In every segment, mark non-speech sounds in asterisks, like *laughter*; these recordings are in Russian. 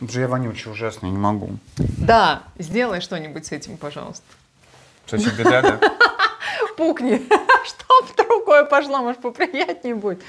Же я вонючий, ужасный, не могу. Да, сделай что-нибудь с этим, пожалуйста. С этим беда, да? *laughs* Пукни, *laughs* чтоб другое пошло, может, поприятнее будет.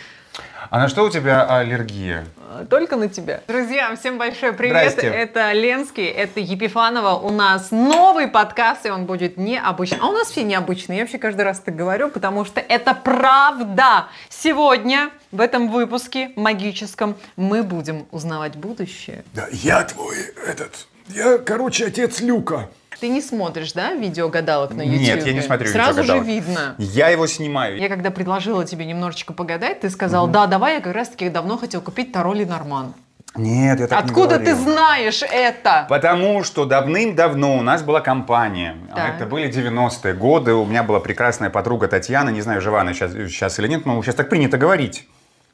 А на что у тебя аллергия? А, Только на тебя. Друзья, всем большой привет. Здрасте. Это Ленский, это Епифанова. У нас новый подкаст, и он будет необычный. А у нас все необычные. Я вообще каждый раз так говорю, потому что это правда. Сегодня в этом выпуске магическом мы будем узнавать будущее. Да, я твой этот. Я, короче, отец Люка. Ты не смотришь, да, видео гадалок на YouTube? Нет, я не смотрю Сразу же видеогадалок. видно. Я его снимаю. Я когда предложила тебе немножечко погадать, ты сказал, да, давай, я как раз-таки давно хотел купить Таро Ленорман. Нет, я так не Откуда ты говорил. знаешь это? Потому что давным-давно у нас была компания. Так. Это были 90-е годы. У меня была прекрасная подруга Татьяна. Не знаю, жива она сейчас, сейчас или нет, но сейчас так принято говорить.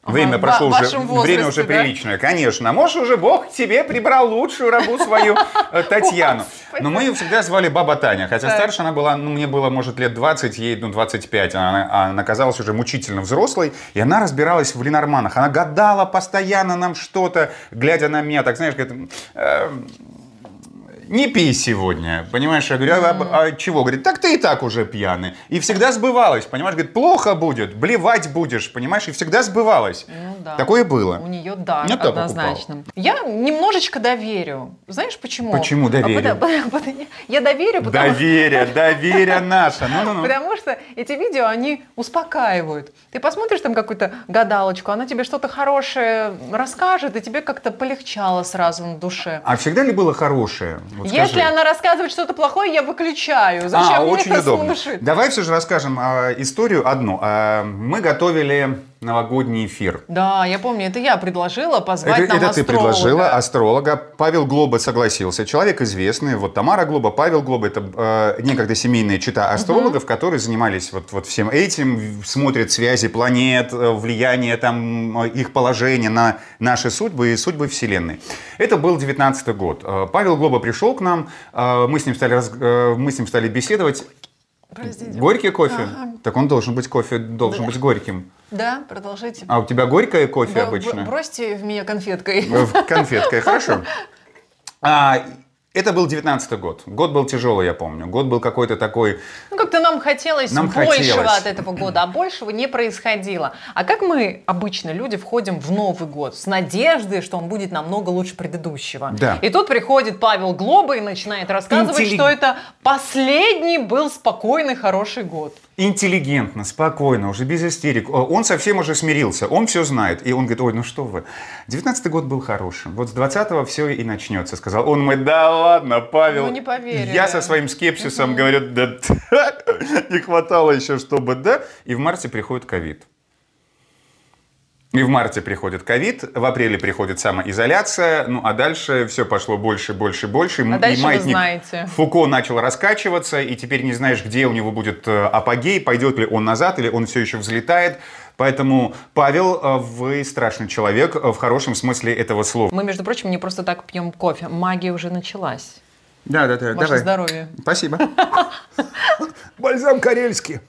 Время Ага, прошло уже, вашем время возрасте, уже да? приличное. Конечно. Может, уже Бог тебе прибрал лучшую рабу свою *laughs* э, Татьяну. Но мы ее всегда звали Баба Таня. Хотя старше она была, ну, мне было, может, лет 20, ей, ну, 25. Она, а она оказалась уже мучительно взрослой. И она разбиралась в Ленорманах. Она гадала постоянно нам что-то, глядя на меня. Так, знаешь, говорит, «Э, не пей сегодня, понимаешь? Я говорю, а, а чего? Говорит, так ты и так уже пьяный. И всегда сбывалось, понимаешь? Говорит, плохо будет, блевать будешь, понимаешь? И всегда сбывалось. Ну да. Такое было. У нее да, Я однозначно. Я немножечко доверю. Знаешь почему? Почему доверю? А *laughs* потому- Я доверю, потому Доверие, *laughs* доверие наше. Ну-ну-ну. Потому что эти видео, они успокаивают. Ты посмотришь там какую-то гадалочку, она тебе что-то хорошее расскажет, и тебе как-то полегчало сразу на душе. А всегда ли было хорошее? Вот Если скажи. она рассказывает что-то плохое, я выключаю. Зачем а, мне очень это удобно. слушать? Давай все же расскажем а, историю одну. А, мы готовили новогодний эфир. Да, я помню, это я предложила позвать Это, нам это ты астролога. предложила, астролога. Павел Глоба согласился. Человек известный. Вот Тамара Глоба, Павел Глоба. Это э, некогда семейная чита астрологов, которые занимались вот, вот всем этим, смотрят связи планет, э, влияние там, э, их положения на наши судьбы и судьбы Вселенной. Это был 19 год. Э, Павел Глоба пришел к нам, мы с ним стали, раз- мы с ним стали беседовать. Простите. Горький кофе? Ага. Так он должен быть кофе, должен Да. быть горьким. Да, продолжайте. А у тебя горькое кофе б- обычно? Бросьте в меня конфеткой. В конфеткой, хорошо. *laughs* А, это был 19 год. Год был тяжелый, я помню. Год был какой-то такой... Ну, как-то нам хотелось Нам большего хотелось. от этого года, а большего не происходило. А как мы, обычно, люди, входим в Новый год с надеждой, что он будет намного лучше предыдущего. Да. И тут приходит Павел Глоба и начинает рассказывать, Интелли- что это последний был спокойный, хороший год. Интеллигентно, спокойно, уже без истерик. О, Он совсем уже смирился, он все знает. И он говорит, ой, ну что вы, 19 год был хорошим, вот с 20-го все и начнется, сказал он. Мы, да ладно, Павел. Ну, не поверили. Я со своим скепсисом говорю, да *laughs* не хватало еще, чтобы да. И в марте приходит ковид. И в марте приходит ковид, в апреле приходит самоизоляция, ну а дальше все пошло больше, больше, больше. А И дальше вы маятник знаете. Фуко начал раскачиваться, и теперь не знаешь, где у него будет э, апогей, пойдет ли он назад, или он все еще взлетает. Поэтому, Павел, э, вы страшный человек э, в хорошем смысле этого слова. Мы, между прочим, не просто так пьем кофе. Магия уже началась. Да, да, да, Ваше давай. здоровье. Спасибо. *laughs* Бальзам карельский.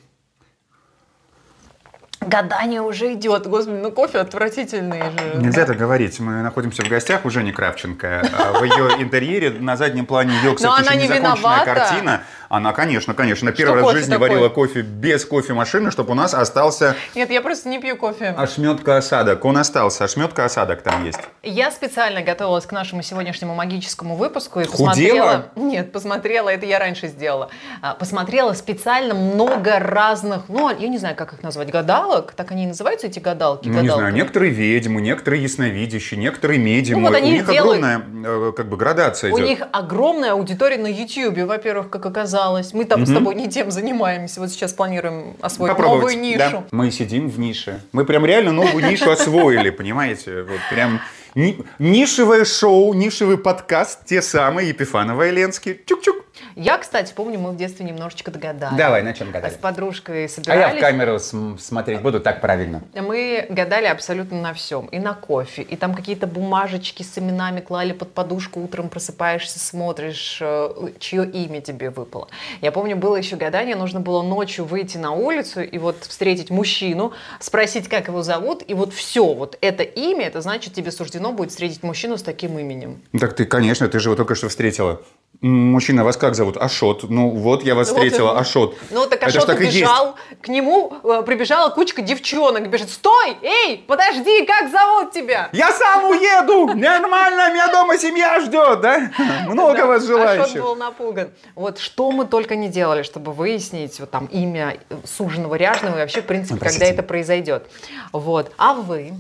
Гадание уже идет. Господи, ну кофе отвратительный же. Нельзя так говорить. Мы находимся в гостях у Жени Кравченко. А В ее интерьере на заднем плане ее, кстати, еще не незаконченная виновата. картина. Она, конечно, конечно, первый раз в жизни такой? варила кофе без кофемашины, чтобы у нас остался Нет, я просто не пью кофе. ошметка осадок. Он остался, ошметка осадок там есть. Я специально готовилась к нашему сегодняшнему магическому выпуску и Худела? посмотрела. Нет, посмотрела, это я раньше сделала. А, Посмотрела специально много разных, ну, я не знаю, как их назвать, гадалок. Так они и называются, эти гадалки? Ну, не знаю, некоторые ведьмы, некоторые ясновидящие, некоторые медиумы. Ну, вот они У них делают- огромная э, как бы градация У идет. них огромная аудитория на YouTube, во-первых, как оказалось. Мы там с тобой не тем занимаемся. Вот сейчас планируем освоить Попробовать, новую нишу. да. Мы сидим в нише. Мы прям реально новую нишу освоили, понимаете? Вот прям ни- нишевое шоу, нишевый подкаст, те самые Епифанова и Ленский. Чук-чук. Я, кстати, помню, мы в детстве немножечко догадались. Давай, на чем С гадали? подружкой А я собирались. в камеру см- смотреть буду так правильно. Мы гадали абсолютно на всем. И на кофе, и там какие-то бумажечки с именами клали под подушку, утром просыпаешься, смотришь, э, чье имя тебе выпало. Я помню, было еще гадание, нужно было ночью выйти на улицу и вот встретить мужчину, спросить, как его зовут, и вот все, вот это имя, это значит, тебе суждено будет встретить мужчину с таким именем. Так ты, конечно, ты же его только что встретила. Мужчина, вас как зовут? Ашот. Ну вот, я вас Вот встретила, и- Ашот. Ну, так Ашот так и есть. бежал, к нему э, прибежала кучка девчонок, бежит, стой, эй, подожди, как зовут тебя? Я сам уеду! Нормально, меня дома семья ждет, да? *laughs* Много вас Ашот желающих. был напуган. Вот что мы только не делали, чтобы выяснить вот там имя э, суженого ряженого и вообще, в принципе, когда это произойдет. Вот. А вы?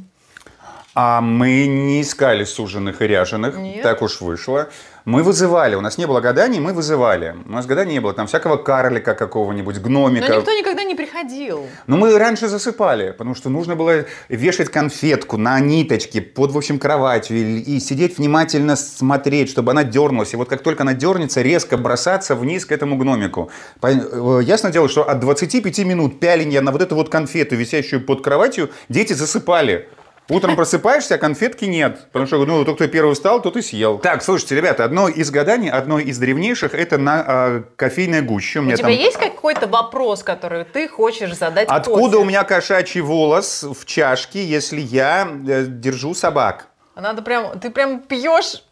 А мы не искали суженых и ряженых, Нет? так уж вышло. Мы вызывали, у нас не было гаданий, мы вызывали. У нас гаданий не было, там всякого карлика какого-нибудь, гномика. Но никто никогда не приходил. Но мы раньше засыпали, потому что нужно было вешать конфетку на ниточке под, в общем, кроватью и, и сидеть внимательно смотреть, чтобы она дернулась. И вот как только она дернется, резко бросаться вниз к этому гномику. Э, Ясно дело, что от 25 минут пяления на вот эту вот конфету, висящую под кроватью, дети засыпали. Утром просыпаешься, а конфетки нет. Потому что, ну, тот, кто первый встал, тот и съел. Так, слушайте, ребята, одно из гаданий, одно из древнейших, это на э, кофейной гуще. У меня тебя там- есть какой-то вопрос, который ты хочешь задать Откуда кофе? у меня кошачий волос в чашке, если я э, держу собак? Надо прям, ты прям пьешь.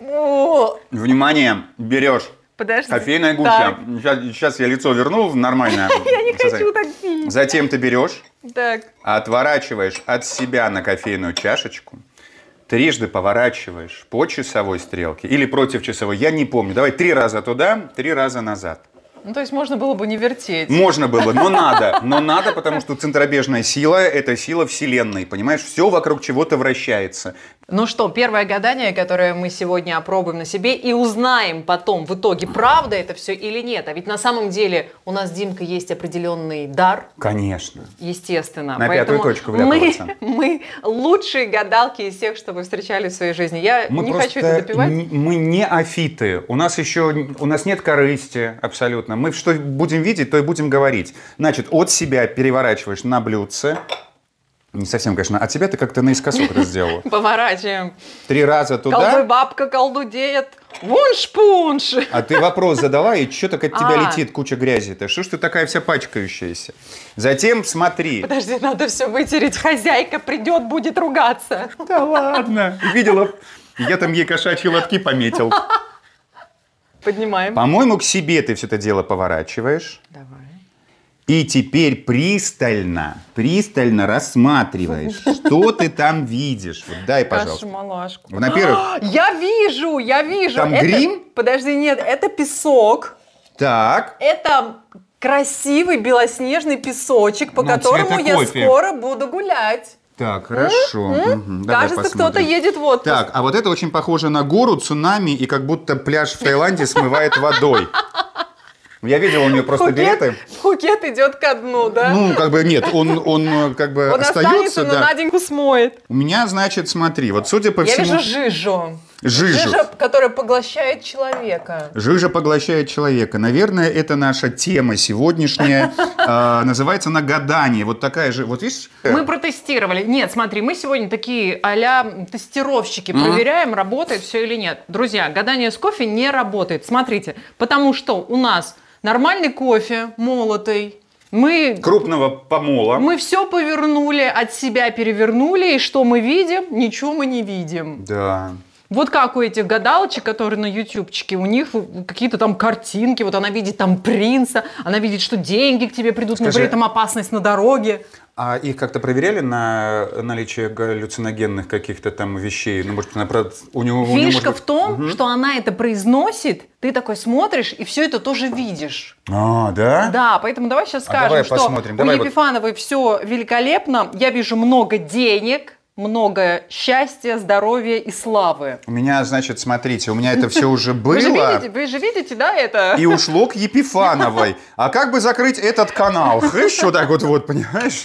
О, Внимание, берешь. Подожди. Кофейная гуща. Сейчас, сейчас я лицо верну в нормальное. *laughs* Я не хочу так пить. Затем ты берешь, отворачиваешь от себя на кофейную чашечку, трижды поворачиваешь по часовой стрелке или против часовой, я не помню. Давай три раза туда, три раза назад. Ну, то есть можно было бы не вертеть. Можно было, но *laughs* надо. Но надо, потому что центробежная сила – это сила Вселенной. Понимаешь, все вокруг чего-то вращается. Ну что, первое гадание, которое мы сегодня опробуем на себе и узнаем потом в итоге, правда это все или нет. А ведь на самом деле у нас, Димка, есть определенный дар, Конечно. естественно. На пятую Поэтому точку мы, вляпываться. *laughs* мы лучшие гадалки из всех, что вы встречали в своей жизни. Я Мы не хочу это допивать. Мы не афиты. У нас еще у нас нет корысти абсолютно. Мы что будем видеть, то и будем говорить. Значит, от себя переворачиваешь на блюдце. Не совсем, конечно. От себя ты как-то наискосок это сделала. *laughs* Поворачиваем. Три раза Колдуй туда, бабка, колдудеет. Вунш-пунш. а ты вопрос задала, и что так от тебя А. летит куча грязи-то? Что ж ты такая вся пачкающаяся? Затем смотри. Подожди, надо все вытереть. Хозяйка придет, будет ругаться. Да ладно. Видела? Я там ей кошачьи лотки пометил. Поднимаем. По-моему, к себе ты все это дело поворачиваешь. Давай. И теперь пристально, пристально рассматриваешь, *laughs* что ты там видишь. Вот дай, пожалуйста. Кашу-малашку. В- Во-первых, Я вижу, я вижу. Там Это- грим? Подожди, нет, это песок. так, Это красивый белоснежный песочек, по Ну, которому я кофе. скоро буду гулять. так, хорошо. Давай Кажется, кто-то едет в отпуск. Так, а вот это очень похоже на гору, цунами, и как будто пляж в Таиланде смывает водой. *laughs* Я видел у нее просто Пхукет, билеты. Пхукет идет ко дну, да? Ну, как бы нет, он, он э, как бы Он остается, останется, но да. Наденьку смоет. У меня, значит, смотри, вот судя по Я всему... вижу жижу. Жижу. Жижа, которая поглощает человека. Жижа поглощает человека. Наверное, это наша тема сегодняшняя. *laughs* А, Называется она гадание. Вот такая же. Вот видишь? Мы протестировали. Нет, смотри, мы сегодня такие а тестировщики. Проверяем, работает все или нет. Друзья, гадание с кофе не работает. Смотрите, потому что у нас нормальный кофе, молотый. Мы, Крупного помола. мы все повернули, от себя перевернули, и что мы видим? Ничего мы не видим. Да. Вот как у этих гадалочек, которые на ютубчике, у них какие-то там картинки, вот она видит там принца, она видит, что деньги к тебе придут, но Скажи, при этом опасность на дороге. А их как-то проверяли на наличие галлюциногенных каких-то там вещей? Ну, может, она про- у него... у него, Фишка может в том, что она это произносит, ты такой смотришь и все это тоже видишь. А, да? Да, поэтому давай сейчас А скажем, давай что посмотрим, у давай вот- Епифановой все великолепно. Я вижу много денег, много счастья, здоровья и славы. У меня, значит, смотрите, у меня это все уже *laughs* Вы же было. видите, вы же видите, да, это? И ушло к Епифановой. *laughs* А как бы закрыть этот канал? Вот так вот, вот, понимаешь?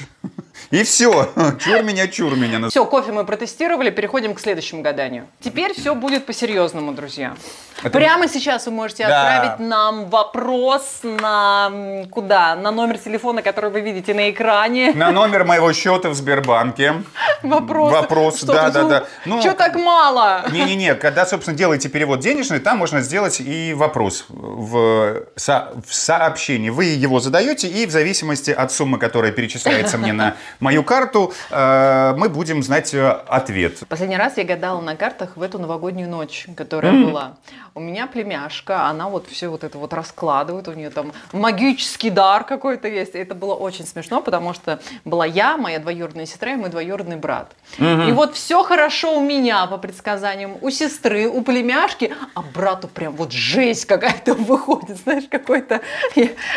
И все. *laughs* Чур меня, чур меня. Все, кофе мы протестировали, переходим к следующему гаданию. Теперь все будет по-серьезному, друзья. Это- Прямо сейчас вы можете Да. отправить нам вопрос на куда? На номер телефона, который вы видите на экране. На номер моего счета в Сбербанке. Вопрос. Вопрос, да, да, да. Ну, Что так мало? Не-не-не, когда, собственно, делаете перевод денежный, там можно сделать и вопрос в, со- в сообщении. Вы его задаете, и в зависимости от суммы, которая перечисляется мне на мою карту, э, мы будем знать э, ответ. Последний раз я гадала на картах в эту новогоднюю ночь, которая была. У меня племяшка, она вот все вот это вот раскладывает, у нее там магический дар какой-то есть. И это было очень смешно, потому что была я, моя двоюродная сестра и мой двоюродный брат. И вот все хорошо у меня по предсказаниям, у сестры, у племяшки, а брату прям вот жесть какая-то *laughs* выходит, знаешь, какой-то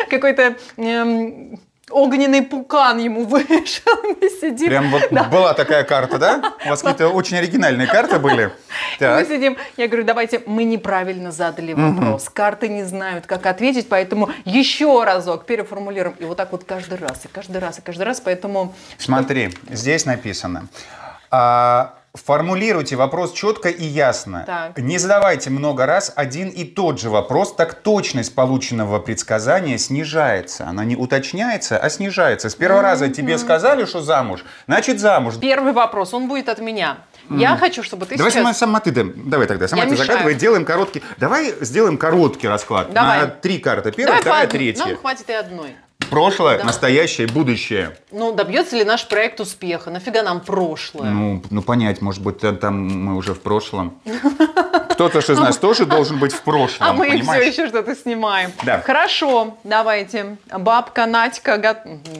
какой-то эм, огненный пукан ему *laughs* вышел, мы сидим. Прям вот была такая карта, да? *laughs* У вас какие-то очень оригинальные карты были. Мы Так. сидим, я говорю, давайте, мы неправильно задали вопрос. Карты не знают, как ответить, поэтому еще разок переформулируем. И вот так вот каждый раз, и каждый раз, и каждый раз, поэтому... Смотри, здесь написано. а, Формулируйте вопрос четко и ясно. Так. Не задавайте много раз один и тот же вопрос, так точность полученного предсказания снижается. Она не уточняется, а снижается. С первого раза тебе сказали, что замуж, значит замуж. Первый вопрос, он будет от меня. Я хочу, чтобы ты Давай сейчас... сама, сама ты, да, давай тогда, сама Я ты мешаю. загадывай, делаем короткий. Давай сделаем короткий расклад. Давай. На три карты. Первая, Давай вторая, третья. Нам хватит и одной. Прошлое, Да. настоящее, будущее. Ну, добьется ли наш проект успеха? Нафига нам прошлое? Ну, ну понять, может быть, там- мы уже в прошлом. *laughs* Кто-то же из нас *laughs* тоже должен быть в прошлом, А мы все еще что-то снимаем. Да. Хорошо, давайте. Бабка Надька...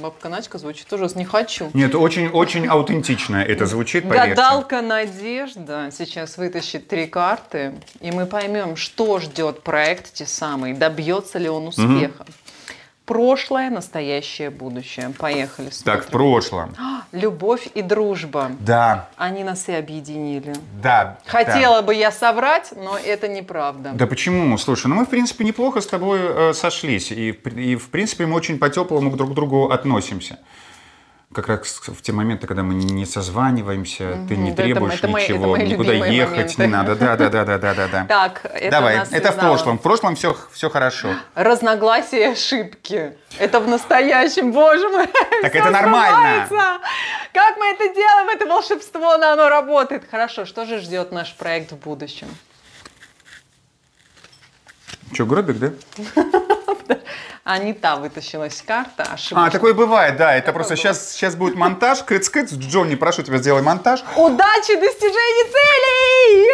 Бабка Надька звучит ужасно. Не хочу. Нет, очень-очень аутентично это звучит, поверьте. Гадалка Надежда сейчас вытащит три карты, и мы поймем, что ждет проект те самые, добьется ли он успеха. Прошлое, настоящее, будущее. Поехали. Так, в смотрим. прошлом. Любовь и дружба. Да, Они нас и объединили. да. Хотела бы я соврать, но это неправда. Да. Да почему? Слушай, ну мы, в принципе, неплохо с тобой э, сошлись. И, и, в принципе, мы очень по-теплому друг к другу относимся. Как раз в те моменты, когда мы не созваниваемся, ты не да, это требуешь это это ничего, мои никуда любимые ехать моменты. не надо. Да, да, да, да, да, да, да. Так, это Давай, нас это в прошлом. В прошлом все, все хорошо. Разногласия и ошибки. Это в настоящем, боже мой. Так это нормально. Как мы это делаем? Это волшебство, но оно работает. Хорошо, что же ждет наш проект в будущем? Че, гробик, да? *laughs* А не та вытащилась карта, ошибка. А, такое бывает, да. Это просто сейчас, сейчас будет монтаж. Кыц-кыц. Джонни, прошу тебя, сделай монтаж. Удачи, достижений целей!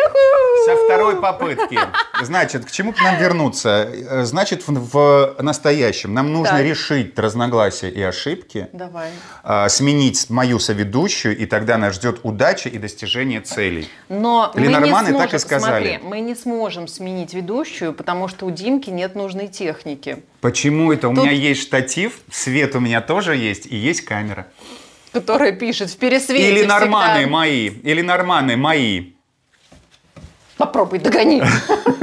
Со второй попытки. Значит, к чему нам вернуться? Э, Значит, в, в настоящем нам нужно Так. решить разногласия и ошибки, Давай. а, сменить мою соведущую, и тогда нас ждет удача и достижение целей. Но Ленорманы так и сказали. смотри, мы не сможем сменить ведущую, потому что у Димки нет нужной техники, Почему это? У Тут- меня есть штатив, свет у меня тоже есть, и есть камера. которая пишет в пересвете Или всегда. норманы мои, или норманы мои. Попробуй, догони.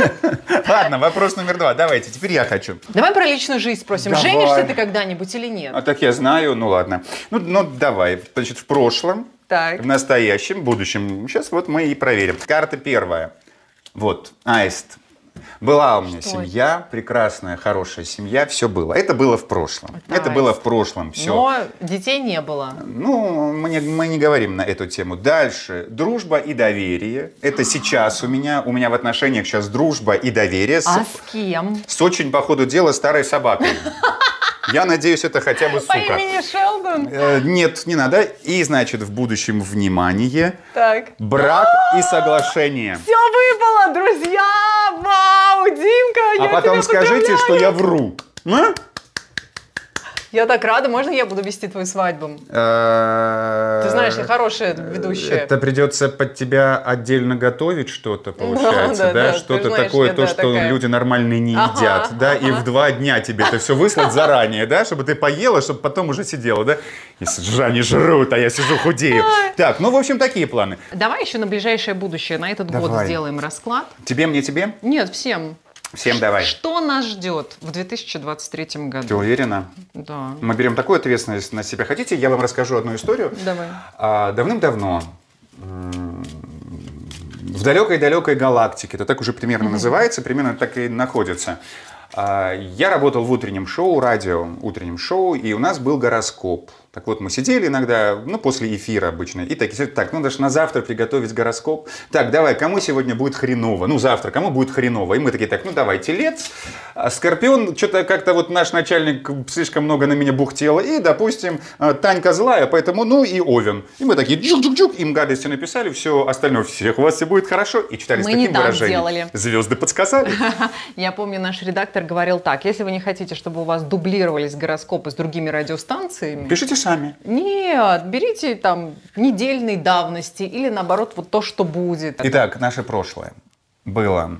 *laughs* Ладно, вопрос номер два. Давайте, теперь я хочу. Давай про личную жизнь спросим. Давай. Женишься ты когда-нибудь или нет? А так я знаю, ну ладно. Ну, ну давай. Значит, в прошлом, Так. в настоящем, в будущем. Сейчас вот мы и проверим. Карта первая. Вот, аист. Была у меня Что семья, прекрасная, хорошая семья, все было. Это было в прошлом. Это Это, было в прошлом, все. Но детей не было. Ну, мы не, мы не говорим на эту тему. Дальше. Дружба и доверие. Это *gasps* сейчас у меня. У меня в отношениях сейчас дружба и доверие с, А с кем? с очень, по ходу дела, старой собакой. Я надеюсь, это хотя бы По сука. имени Шелдон? Э, Нет, не надо. И, значит, в будущем внимание, Так. брак и *gasps* соглашение. Все выпало, друзья! Вау, Димка, А я потом скажите, что я вру. А? Я так рада, можно я буду вести твою свадьбу? Э, Ты знаешь, я хорошая ведущая. Это придется под тебя отдельно готовить что-то, *laughs* получается, да, Что-то такое, то, что люди нормальные не едят, да? И в два дня тебе это все выслать заранее, да? Чтобы ты поела, чтобы потом уже сидела, да? Если же они жрут, а я сижу худею. Так, ну, в общем, такие планы. Давай еще на ближайшее будущее, на этот год сделаем расклад. Тебе, мне, тебе? Нет, всем. Всем давай. Что нас ждет в 2023 Ты году? уверена? Да. Мы берем такую ответственность на себя. Хотите, я вам расскажу одну историю? Давай. А, Давным-давно в далекой-далекой галактике, это так уже примерно называется, примерно так и находится. а, Я работал в утреннем шоу, радио, утреннем шоу, и у нас был гороскоп. Так вот, мы сидели иногда, ну, после эфира обычно, и такие, так, ну, даже на завтра приготовить гороскоп. Так, давай, кому сегодня будет хреново? Ну, завтра, кому будет хреново? И мы такие, так, ну, давай, телец, а Скорпион, что-то как-то вот наш начальник слишком много на меня бухтел, и, допустим, а, Танька злая, поэтому, ну, и Овен. И мы такие, джук-джук-джук, им гадости написали, все остальное, всех у вас все будет хорошо, и читали с Мы не таким так выражением. сделали. Звезды подсказали. *laughs* Я помню, наш редактор говорил так, если вы не хотите, чтобы у вас дублировались гороскопы с другими радиостанциями, Пишите сами. нет, берите там недельной давности или наоборот вот то, что будет. Итак, наше прошлое было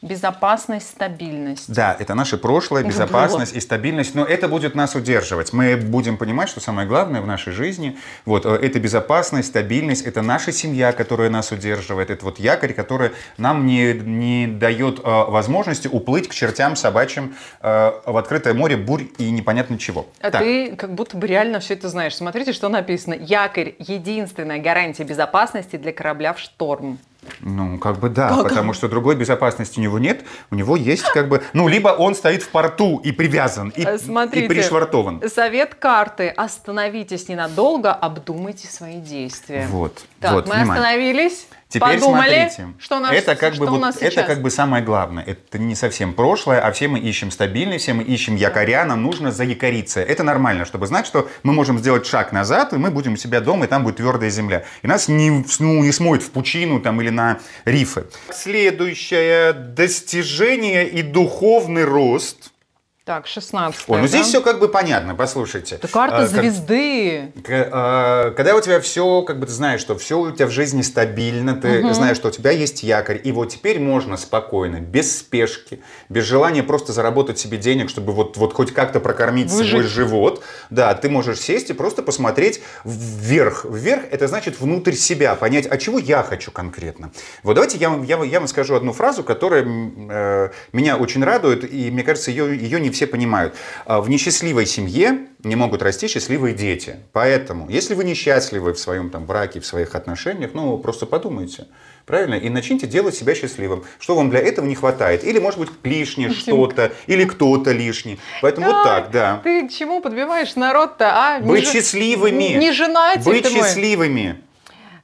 Безопасность, стабильность. Да, это наше прошлое, безопасность и стабильность, но это будет нас удерживать. Мы будем понимать, что самое главное в нашей жизни, вот, э, это безопасность, стабильность, это наша семья, которая нас удерживает, это вот якорь, который нам не, не дает э, возможности уплыть к чертям собачьим э, в открытое море бурь и непонятно чего. А Так, ты как будто бы реально все это знаешь. Смотрите, что написано. Якорь – единственная гарантия безопасности для корабля в шторм. Ну, как бы да, потому что другой безопасности у него нет. У него есть как бы... Ну, либо он стоит в порту и привязан, и, Смотрите. и пришвартован. Совет карты. Остановитесь ненадолго, обдумайте свои действия. Вот, Так, вот, мы внимание. остановились, Теперь подумали, смотрите, что, у нас, это как бы что у вот- нас это сейчас. как бы самое главное. Это не совсем прошлое, а все мы ищем стабильность, все мы ищем якоря, нам нужно заякориться. Это нормально, чтобы знать, что мы можем сделать шаг назад, и мы будем у себя дома, и там будет твердая земля. И нас не, ну, не смоет в пучину там, или на рифы. Следующее достижение и духовный рост. Так, 16 О, ну здесь все как бы понятно, послушайте. Это карта А, как- звезды. к- э, Когда у тебя все, как бы ты знаешь, что все у тебя в жизни стабильно, ты знаешь, что у тебя есть якорь, и вот теперь можно спокойно, без спешки, без желания просто заработать себе денег, чтобы вот, вот хоть как-то прокормить свой Выжить. живот, да, ты можешь сесть и просто посмотреть вверх. Вверх это значит внутрь себя, понять, а чего я хочу конкретно. Вот давайте я, вам- я, вам- я вам скажу одну фразу, которая э, меня очень радует, и мне кажется, ее, ее не все понимают. А, В несчастливой семье не могут расти счастливые дети. Поэтому, если вы несчастливы в своем там, браке, в своих отношениях, ну, просто подумайте. Правильно? И начните делать себя счастливым. Что вам для этого не хватает? Или, может быть, лишнее что-то, или кто-то лишний. Поэтому вот так, да. Ты чему подбиваешь народ-то, а? Не Быть же- счастливыми. Не женать Быть счастливыми.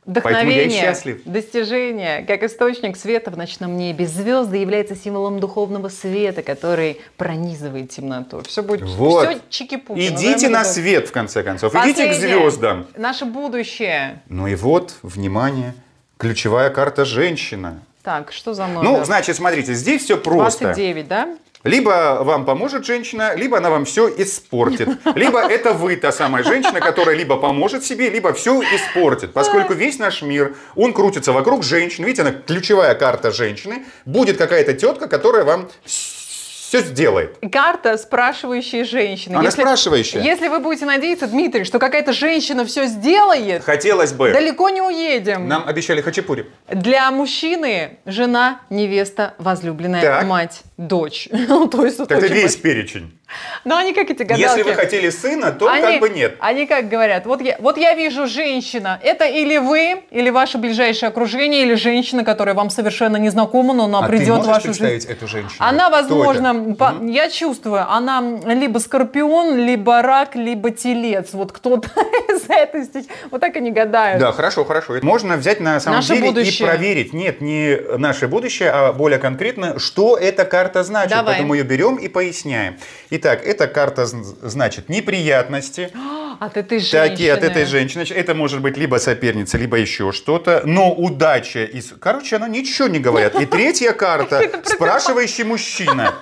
Вдохновение, достижение, как источник света в ночном небе. Звезды являются символом духовного света, который пронизывает темноту. Все будет, Вот. все чики-пуки. Идите назовем на это. свет, в конце концов. Идите к Последнее. звездам. Наше будущее. Ну и вот, внимание, ключевая карта женщина. Так, что за номер? Ну, значит, смотрите, здесь все просто. 29, да? Либо вам поможет женщина, либо она вам все испортит. *laughs* Либо это вы та самая женщина, которая либо поможет себе, либо все испортит. Поскольку весь наш мир, он крутится вокруг женщины. Видите, она ключевая карта женщины. Будет какая-то тетка, которая вам все сделает. Карта спрашивающей женщины. Она Если- спрашивающая. Если вы будете надеяться, Дмитрий, что какая-то женщина все сделает, Хотелось бы. далеко не уедем. Нам обещали хачапури. Для мужчины жена, невеста, возлюбленная, Так. мать, дочь. *laughs* Ну, то есть Это очень весь перечень. Но они как эти гадалки. Если вы хотели сына, то они, как бы нет. Они как говорят, вот я, вот я вижу женщина, это или вы, или ваше ближайшее окружение, или женщина, которая вам совершенно не знакома, но она А ты придет в вашу представить жизнь. эту женщину? Она, возможно, по- я чувствую, она либо скорпион, либо рак, либо телец. Вот кто-то *laughs* из этой стихи. Вот так они гадают. Да, хорошо, хорошо. Это Можно взять на самом Наше деле будущее. и проверить. Нет, не наше будущее, а более конкретно, что эта карта значит. Давай. Поэтому ее берем и поясняем. Итак, эта карта значит неприятности. *gasps* От этой женщины. Такие от этой женщины. Это может быть либо соперница, либо еще что-то. Но удача. из- Короче, она ничего не говорит. И третья *laughs* карта спрашивающий мужчина.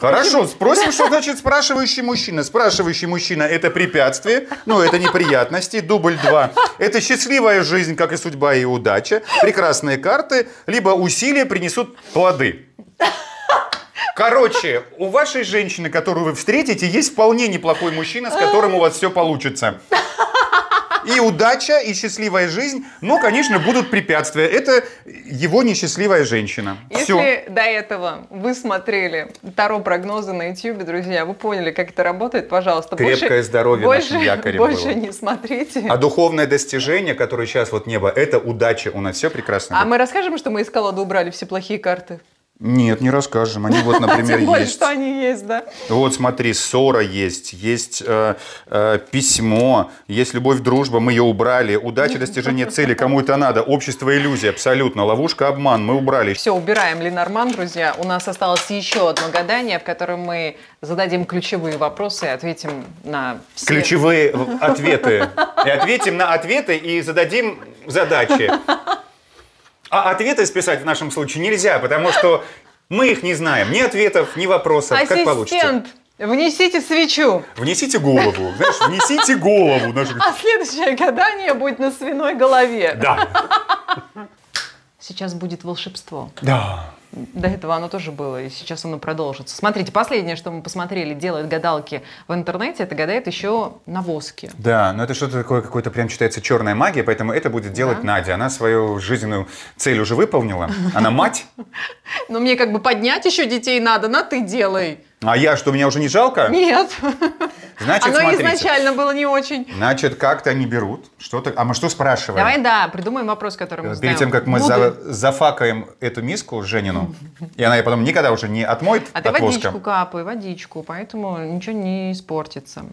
Хорошо, спросим, что значит спрашивающий мужчина. Спрашивающий мужчина – это препятствие, ну, это неприятности. Дубль два – это счастливая жизнь, как и судьба и удача. Прекрасные карты, либо усилия принесут плоды. Короче, у вашей женщины, которую вы встретите, есть вполне неплохой мужчина, с которым у вас все получится. И удача, и счастливая жизнь. Но, конечно, будут препятствия. Это его несчастливая женщина. Если Все. до этого вы смотрели Таро прогнозы на YouTube, друзья, вы поняли, как это работает, пожалуйста, Крепкое больше, здоровье больше, нашим якорем больше было. не смотрите. А духовное достижение, которое сейчас вот небо, это удача. У нас все прекрасно. А мы расскажем, что мы из колоды убрали все плохие карты? Нет, не расскажем. Они вот, *laughs* например, Тем более, есть. что они есть, да? Вот смотри, ссора есть, есть э, э, письмо, есть любовь, дружба, мы ее убрали. Удача, достижение цели, кому это надо. Общество иллюзии, абсолютно. Ловушка, обман, мы убрали. Все, убираем Ленорман, друзья. У нас осталось еще одно гадание, в котором мы зададим ключевые вопросы и ответим на все... Ключевые ответы. *laughs* И ответим на ответы и зададим задачи. А ответы списать в нашем случае нельзя, потому что мы их не знаем. Ни ответов, ни вопросов. Как получится? Ассистент, внесите свечу. Внесите голову. Знаешь, внесите голову. А следующее гадание будет на свиной голове. Да. Сейчас будет волшебство. Да. До этого оно тоже было, и сейчас оно продолжится. Смотрите, последнее, что мы посмотрели, делают гадалки в интернете, это гадает еще на воске. Да, но это что-то такое, какое-то прям читается черная магия, поэтому это будет делать Да. Надя. Она свою жизненную цель уже выполнила. Она мать. *laughs* Но мне как бы поднять еще детей надо, на ты делай. А я, что, меня уже не жалко? Нет, Значит, оно смотрите. изначально было не очень. Значит, как-то они берут. Что-то... А мы что спрашиваем? Давай, да, придумаем вопрос, который мы Перед задаем. тем, как мы Буду- за- зафакаем эту миску Женину, и она ее потом никогда уже не отмоет А ты от водичку воска. капай, водичку, поэтому ничего не испортится.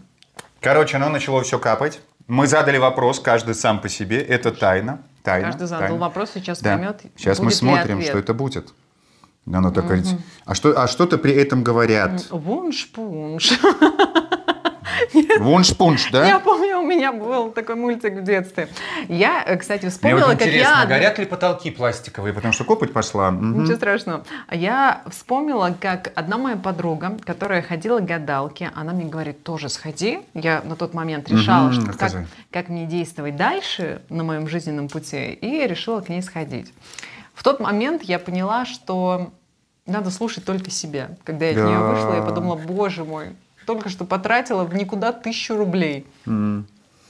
Короче, оно начало все капать. Мы задали вопрос, каждый сам по себе. Это тайна. тайна Каждый задал тайна. вопрос, сейчас Да. поймет, Сейчас мы смотрим, что это будет. Оно так говорит. А что, а что-то при этом говорят? Вунш-пунш. *laughs* *laughs* Вунш-пунш, да? Я помню, у меня был такой мультик в детстве. Я, э, кстати, Мне вспомнила, вот как интересно, я... горят ли потолки пластиковые, потому что копоть пошла. Ничего страшного. А Я вспомнила, как одна моя подруга, которая ходила к гадалке, она мне говорит, тоже сходи. Я на тот момент решала, что как, мне действовать дальше на моем жизненном пути, и решила к ней сходить. В тот момент я поняла, что надо слушать только себя. Когда я от нее Да. вышла, я подумала, боже мой, только что потратила в никуда тысячу рублей. М.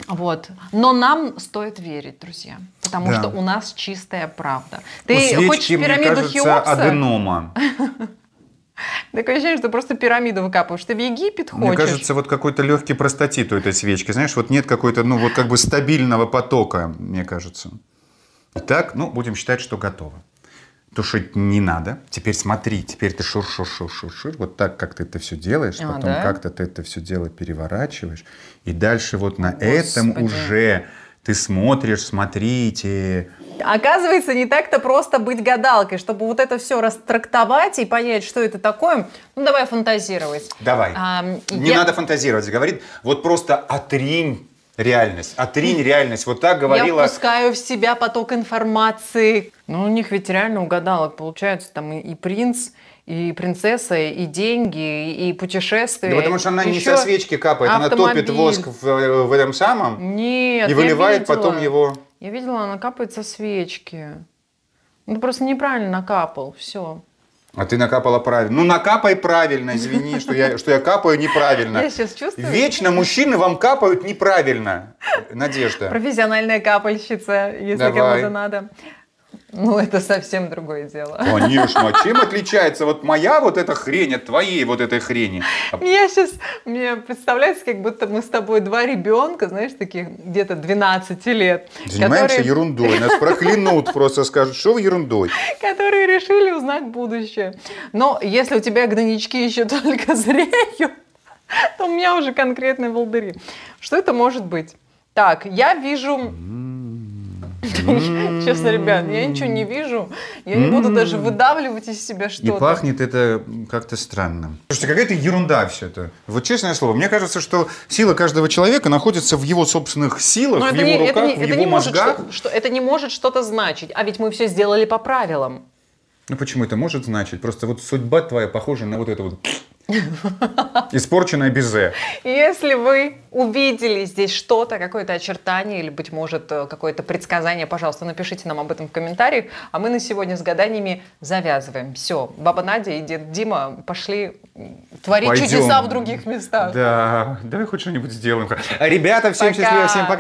Вот. Но нам стоит верить, друзья. Потому Да. что у нас чистая правда. У Ты свечки, хочешь мне пирамиду кажется, Хеопса? аденома. *laughs* Такое ощущение, что просто пирамиду выкапываешь. Ты в Египет Мне хочешь? кажется, вот какой-то легкий простатит у этой свечки. Знаешь, вот нет какой-то, ну, вот как бы стабильного потока, мне кажется. Итак, ну, будем считать, что готово. Тушить не надо. Теперь смотри, теперь ты шур-шур-шур-шур-шур. Вот так, как ты это все делаешь, А, потом да? как-то ты это все дело переворачиваешь. И дальше вот на этом Господи. уже ты смотришь, смотрите. Оказывается, не так-то просто быть гадалкой. Чтобы вот это все растрактовать и понять, что это такое, ну давай фантазировать. Давай. Ам, Не я- надо фантазировать, говорит. Вот просто отринь реальность. Отринь реальность. Вот так говорила... Я впускаю в себя поток информации. Ну, у них ведь реально у гадалок получается там и, и принц, и принцесса, и деньги, и путешествия. Да потому что она не Еще со свечки капает, она топит автомобиль. воск в, в этом самом Нет, и я выливает видела. потом его. Я видела, она капает со свечки. Ну, просто неправильно накапал, все. А ты накапала правильно. Ну накапай правильно, извини, что я, что я капаю неправильно. *laughs* Я сейчас чувствую. Вечно мужчины вам капают неправильно. Надежда. Профессиональная капальщица, если кому-то надо. Ну, это совсем другое дело. Конечно, а чем отличается вот моя вот эта хрень от твоей вот этой хрени? *laughs* Я сейчас, мне представляется, как будто мы с тобой два ребенка, знаешь, таких где-то 12 лет. Занимаемся которые- ерундой, нас проклянут, *laughs* просто скажут, что вы ерундой. которые решили узнать будущее. Но если у тебя гнойнички еще только зреют, *laughs* то у меня уже конкретные волдыри. Что это может быть? Так, я вижу... Честно, ребят, я ничего не вижу. Я не буду даже выдавливать из себя И что-то. пахнет это как-то странно. Слушайте, какая-то ерунда все это. Вот честное слово, мне кажется, что сила каждого человека находится в его собственных силах, в его руках, в его мозгах. это не может что-то значить. А ведь мы все сделали по правилам. Ну почему это может значить? Просто вот судьба твоя похожа на вот это вот *laughs* испорченное безе. Если вы увидели здесь что-то, какое-то очертание или, быть может, э, какое-то предсказание, пожалуйста, напишите нам об этом в комментариях. А мы на сегодня с гаданиями завязываем. Все, баба Надя и дед Дима пошли творить Пойдем. чудеса в других местах. Да, давай хоть что-нибудь сделаем. Ребята, всем Пока. счастливо, всем пока.